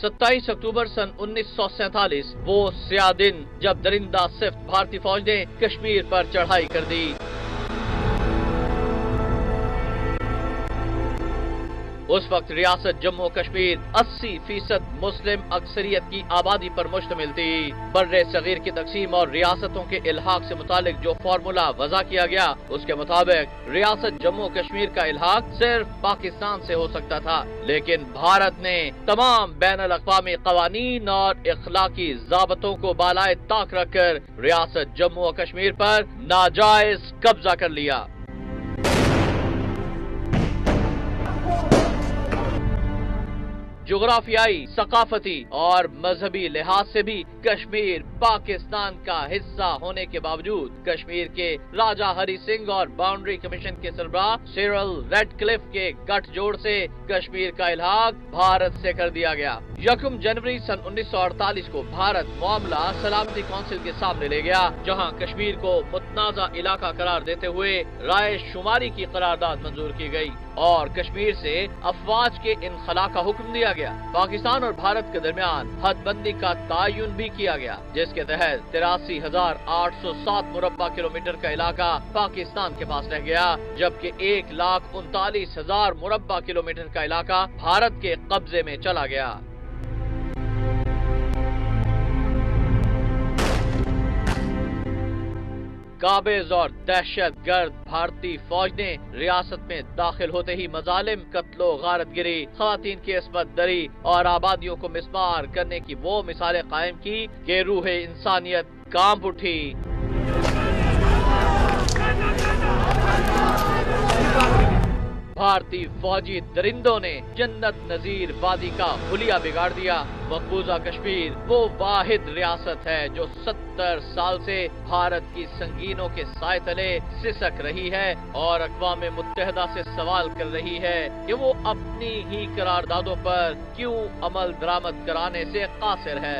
ستائیس اکتوبر سن انیس سو سینتالیس، وہ سیاہ دن جب درندہ صفت بھارتی فوج نے کشمیر پر چڑھائی کر دی۔ اس وقت ریاست جموں کشمیر اسی فیصد مسلم اکثریت کی آبادی پر مشتمل تھی۔ بر صغیر کی تقسیم اور ریاستوں کے الحاق سے متعلق جو فارمولا وضع کیا گیا، اس کے مطابق ریاست جموں کشمیر کا الحاق صرف پاکستان سے ہو سکتا تھا۔ لیکن بھارت نے تمام بین الاقوامی قوانین اور اخلاقی ضابطوں کو بالائے طاق رکھ کر ریاست جموں و کشمیر پر ناجائز قبضہ کر لیا۔ جغرافیائی، ثقافتی اور مذہبی لحاظ سے بھی کشمیر پاکستان کا حصہ ہونے کے باوجود کشمیر کے راجہ ہری سنگھ اور باؤنڈری کمیشن کے سربراہ سیرل ریڈ کلف کے گٹھ جوڑ سے کشمیر کا الحاق بھارت سے کر دیا گیا۔ یکم جنوری سن انیس سو اڑتالیس کو بھارت معاملہ سلامتی کونسل کے سامنے لے گیا، جہاں کشمیر کو متنازع علاقہ قرار دیتے ہوئے رائے شماری کی قرارداد منظور کی گئی۔ اور کشمیر سے افواج کے انخلا کا حکم دیا گیا۔ پاکستان اور بھارت کے درمیان حد بندی کا تعین بھی کیا گیا، جس کے تحت تراسی ہزار آٹھ سو سات مربع کلومیٹر کا علاقہ پاکستان کے پاس رہ گیا، جبکہ ایک لاکھ انتالیس ہزار مربع کلومیٹر کا علاقہ بھارت کے قبضے میں چلا گیا۔ قابض اور دہشت گرد بھارتی فوج نے ریاست میں داخل ہوتے ہی مظالم، قتل و غارت گری، خواتین کی عصمت دری اور آبادیوں کو مسمار کرنے کی وہ مثالیں قائم کی کہ روح انسانیت کام اٹھی۔ بھارتی فوجی درندوں نے جنت نظیر وادی کا حلیہ بگاڑ دیا۔ مقبوضہ کشمیر وہ واحد ریاست ہے جو ستر سال سے بھارت کی سنگینوں کے سائے تلے سسک رہی ہے اور اقوام متحدہ سے سوال کر رہی ہے کہ وہ اپنی ہی قراردادوں پر کیوں عمل درامت کرانے سے قاصر ہے۔